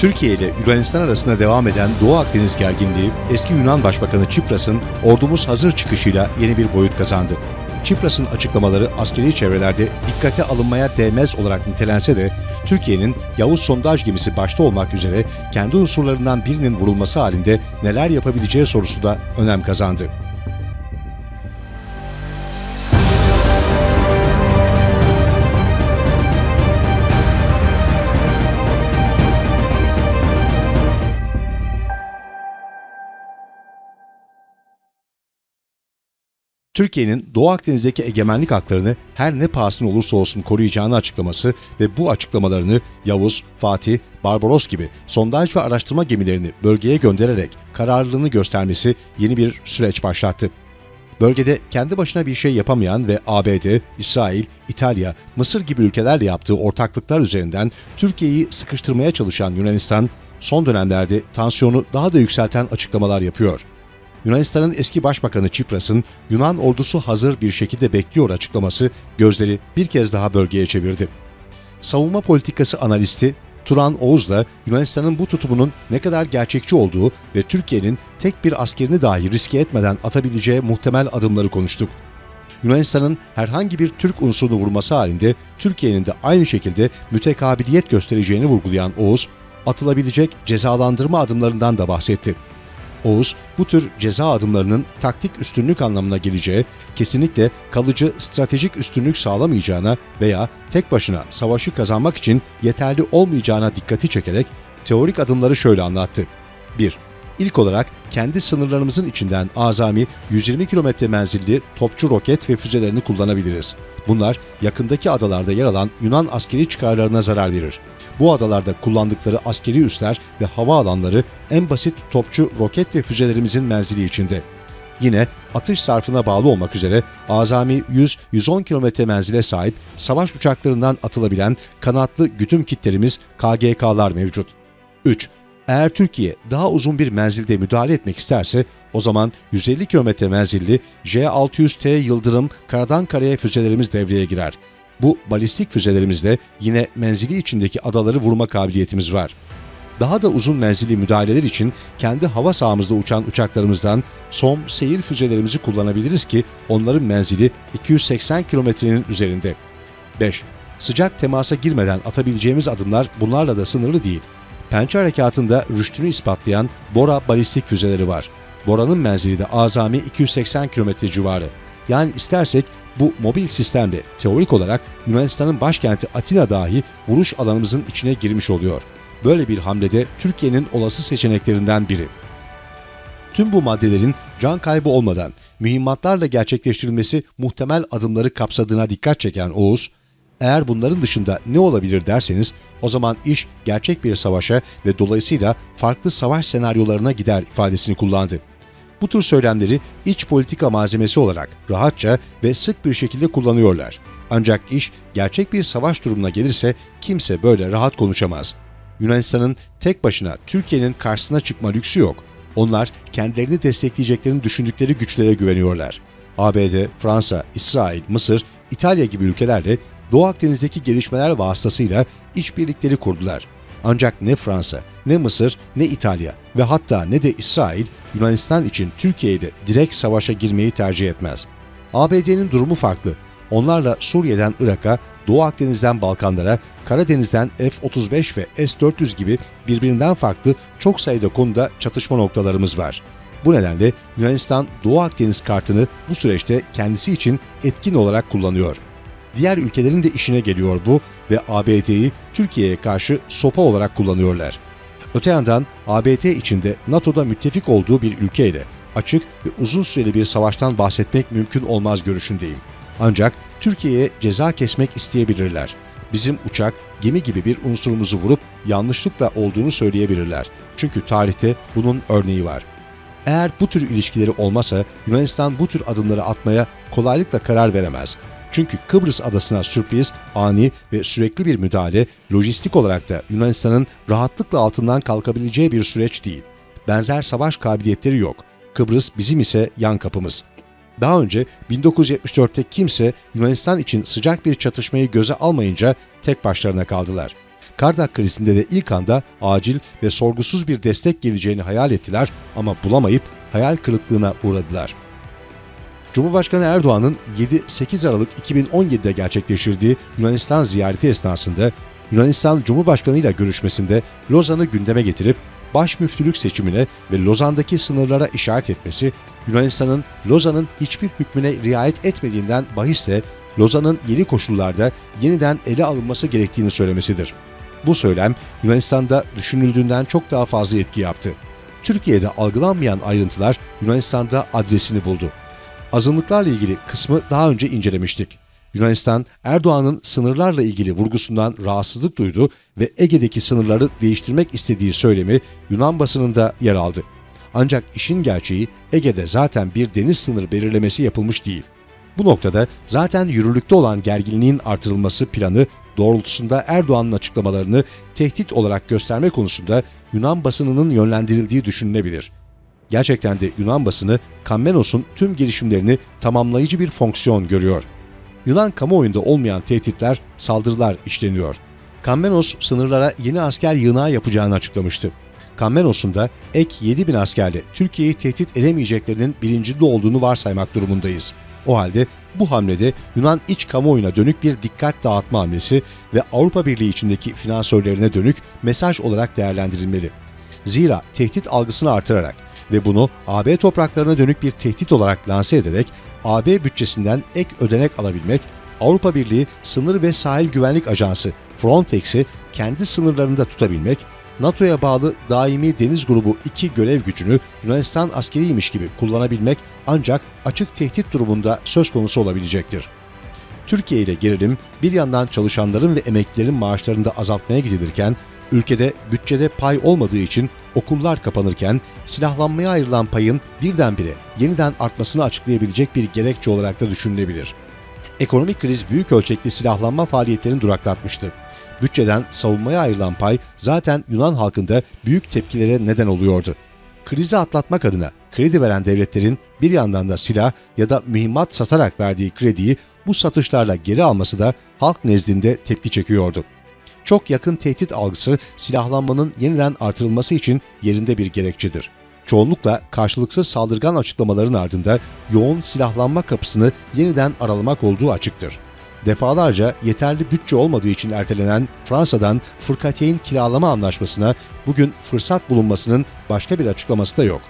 Türkiye ile Yunanistan arasında devam eden Doğu Akdeniz gerginliği eski Yunan Başbakanı Çipras'ın ordumuz hazır çıkışıyla yeni bir boyut kazandı. Çipras'ın açıklamaları askeri çevrelerde dikkate alınmaya değmez olarak nitelense de Türkiye'nin Yavuz sondaj gemisi başta olmak üzere kendi unsurlarından birinin vurulması halinde neler yapabileceği sorusu da önem kazandı. Türkiye'nin Doğu Akdeniz'deki egemenlik haklarını her ne pahasına olursa olsun koruyacağını açıklaması ve bu açıklamalarını Yavuz, Fatih, Barbaros gibi sondaj ve araştırma gemilerini bölgeye göndererek kararlılığını göstermesi yeni bir süreç başlattı. Bölgede kendi başına bir şey yapamayan ve ABD, İsrail, İtalya, Mısır gibi ülkelerle yaptığı ortaklıklar üzerinden Türkiye'yi sıkıştırmaya çalışan Yunanistan, son dönemlerde tansiyonu daha da yükselten açıklamalar yapıyor. Yunanistan'ın eski başbakanı Çipras'ın Yunan ordusu hazır bir şekilde bekliyor açıklaması gözleri bir kez daha bölgeye çevirdi. Savunma politikası analisti Turan Oğuz da Yunanistan'ın bu tutumunun ne kadar gerçekçi olduğu ve Türkiye'nin tek bir askerini dahi riske etmeden atabileceği muhtemel adımları konuştuk. Yunanistan'ın herhangi bir Türk unsurunu vurması halinde Türkiye'nin de aynı şekilde mütekabiliyet göstereceğini vurgulayan Oğuz, atılabilecek cezalandırma adımlarından da bahsetti. Oğuz bu tür ceza adımlarının taktik üstünlük anlamına geleceği, kesinlikle kalıcı stratejik üstünlük sağlamayacağına veya tek başına savaşı kazanmak için yeterli olmayacağına dikkati çekerek teorik adımları şöyle anlattı. 1. İlk olarak kendi sınırlarımızın içinden azami 120 kilometre menzilli topçu roket ve füzelerini kullanabiliriz. Bunlar yakındaki adalarda yer alan Yunan askeri çıkarlarına zarar verir. Bu adalarda kullandıkları askeri üsler ve hava alanları en basit topçu roket ve füzelerimizin menzili içinde. Yine atış sarfına bağlı olmak üzere azami 100-110 kilometre menzile sahip savaş uçaklarından atılabilen kanatlı güdüm kitlerimiz KGK'lar mevcut. 3. Eğer Türkiye daha uzun bir menzilde müdahale etmek isterse o zaman 150 kilometre menzilli J-600T Yıldırım karadan karaya füzelerimiz devreye girer. Bu balistik füzelerimizle yine menzili içindeki adaları vurma kabiliyetimiz var. Daha da uzun menzilli müdahaleler için kendi hava sahamızda uçan uçaklarımızdan SOM seyir füzelerimizi kullanabiliriz ki onların menzili 280 kilometrenin üzerinde. 5. Sıcak temasa girmeden atabileceğimiz adımlar bunlarla da sınırlı değil. Pençe harekatında rüştünü ispatlayan Bora balistik füzeleri var. Bora'nın menzili de azami 280 kilometre civarı. Yani istersek bu mobil sistemle teorik olarak Yunanistan'ın başkenti Atina dahi vuruş alanımızın içine girmiş oluyor. Böyle bir hamlede Türkiye'nin olası seçeneklerinden biri. Tüm bu maddelerin can kaybı olmadan mühimmatlarla gerçekleştirilmesi muhtemel adımları kapsadığına dikkat çeken Oğuz, eğer bunların dışında ne olabilir derseniz o zaman iş gerçek bir savaşa ve dolayısıyla farklı savaş senaryolarına gider ifadesini kullandı. Bu tür söylemleri iç politika malzemesi olarak rahatça ve sık bir şekilde kullanıyorlar. Ancak iş gerçek bir savaş durumuna gelirse kimse böyle rahat konuşamaz. Yunanistan'ın tek başına Türkiye'nin karşısına çıkma lüksü yok. Onlar kendilerini destekleyeceklerini düşündükleri güçlere güveniyorlar. ABD, Fransa, İsrail, Mısır, İtalya gibi ülkelerle Doğu Akdeniz'deki gelişmeler vasıtasıyla işbirlikleri kurdular. Ancak ne Fransa, ne Mısır, ne İtalya ve hatta ne de İsrail Yunanistan için Türkiye ile direkt savaşa girmeyi tercih etmez. ABD'nin durumu farklı. Onlarla Suriye'den Irak'a, Doğu Akdeniz'den Balkanlara, Karadeniz'den F-35 ve S-400 gibi birbirinden farklı çok sayıda konuda çatışma noktalarımız var. Bu nedenle Yunanistan Doğu Akdeniz kartını bu süreçte kendisi için etkin olarak kullanıyor. Diğer ülkelerin de işine geliyor bu ve ABD'yi Türkiye'ye karşı sopa olarak kullanıyorlar. Öte yandan ABD içinde NATO'da müttefik olduğu bir ülkeyle açık ve uzun süreli bir savaştan bahsetmek mümkün olmaz görüşündeyim. Ancak Türkiye'ye ceza kesmek isteyebilirler. Bizim uçak, gemi gibi bir unsurumuzu vurup yanlışlıkla olduğunu söyleyebilirler. Çünkü tarihte bunun örneği var. Eğer bu tür ilişkileri olmasa Yunanistan bu tür adımları atmaya kolaylıkla karar veremez. Çünkü Kıbrıs adasına sürpriz, ani ve sürekli bir müdahale lojistik olarak da Yunanistan'ın rahatlıkla altından kalkabileceği bir süreç değil. Benzer savaş kabiliyetleri yok. Kıbrıs bizim ise yan kapımız. Daha önce 1974'te kimse Yunanistan için sıcak bir çatışmayı göze almayınca tek başlarına kaldılar. Kardak krizinde de ilk anda acil ve sorgusuz bir destek geleceğini hayal ettiler ama bulamayıp hayal kırıklığına uğradılar. Cumhurbaşkanı Erdoğan'ın 7-8 Aralık 2017'de gerçekleştirdiği Yunanistan ziyareti esnasında Yunanistan Cumhurbaşkanı ile görüşmesinde Lozan'ı gündeme getirip baş müftülük seçimine ve Lozan'daki sınırlara işaret etmesi, Yunanistan'ın Lozan'ın hiçbir hükmüne riayet etmediğinden bahisle Lozan'ın yeni koşullarda yeniden ele alınması gerektiğini söylemesidir. Bu söylem Yunanistan'da düşünüldüğünden çok daha fazla etki yaptı. Türkiye'de algılanmayan ayrıntılar Yunanistan'da adresini buldu. Azınlıklarla ilgili kısmı daha önce incelemiştik. Yunanistan, Erdoğan'ın sınırlarla ilgili vurgusundan rahatsızlık duydu ve Ege'deki sınırları değiştirmek istediği söylemi Yunan basınında yer aldı. Ancak işin gerçeği Ege'de zaten bir deniz sınır belirlemesi yapılmış değil. Bu noktada zaten yürürlükte olan gerginliğin artırılması planı doğrultusunda Erdoğan'ın açıklamalarını tehdit olarak gösterme konusunda Yunan basınının yönlendirildiği düşünülebilir. Gerçekten de Yunan basını Kammenos'un tüm girişimlerini tamamlayıcı bir fonksiyon görüyor. Yunan kamuoyunda olmayan tehditler, saldırılar işleniyor. Kammenos sınırlara yeni asker yığınağı yapacağını açıklamıştı. Kammenos'un da ek 7 bin askerle Türkiye'yi tehdit edemeyeceklerinin bilincinde olduğunu varsaymak durumundayız. O halde bu hamlede Yunan iç kamuoyuna dönük bir dikkat dağıtma hamlesi ve Avrupa Birliği içindeki finansörlerine dönük mesaj olarak değerlendirilmeli. Zira tehdit algısını artırarak ve bunu AB topraklarına dönük bir tehdit olarak lanse ederek AB bütçesinden ek ödenek alabilmek, Avrupa Birliği Sınır ve Sahil Güvenlik Ajansı Frontex'i kendi sınırlarında tutabilmek, NATO'ya bağlı daimi deniz grubu 2 görev gücünü Yunanistan askeriymiş gibi kullanabilmek ancak açık tehdit durumunda söz konusu olabilecektir. Türkiye ile gerilim bir yandan çalışanların ve emeklilerin maaşlarını da azaltmaya gidilirken, ülkede bütçede pay olmadığı için okullar kapanırken silahlanmaya ayrılan payın birdenbire yeniden artmasını açıklayabilecek bir gerekçe olarak da düşünülebilir. Ekonomik kriz büyük ölçekli silahlanma faaliyetlerini duraklatmıştı. Bütçeden savunmaya ayrılan pay zaten Yunan halkında büyük tepkilere neden oluyordu. Krizi atlatmak adına kredi veren devletlerin bir yandan da silah ya da mühimmat satarak verdiği krediyi bu satışlarla geri alması da halk nezdinde tepki çekiyordu. Çok yakın tehdit algısı silahlanmanın yeniden artırılması için yerinde bir gerekçedir. Çoğunlukla karşılıksız saldırgan açıklamaların ardında yoğun silahlanma kapısını yeniden aralamak olduğu açıktır. Defalarca yeterli bütçe olmadığı için ertelenen Fransa'dan fırkateyn kiralama anlaşmasına bugün fırsat bulunmasının başka bir açıklaması da yok.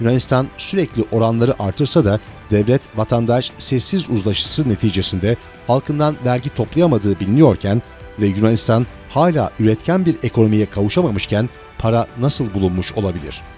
Yunanistan sürekli oranları artırsa da devlet vatandaş sessiz uzlaşısı neticesinde halkından vergi toplayamadığı biliniyorken ve Yunanistan hala üretken bir ekonomiye kavuşamamışken para nasıl bulunmuş olabilir?''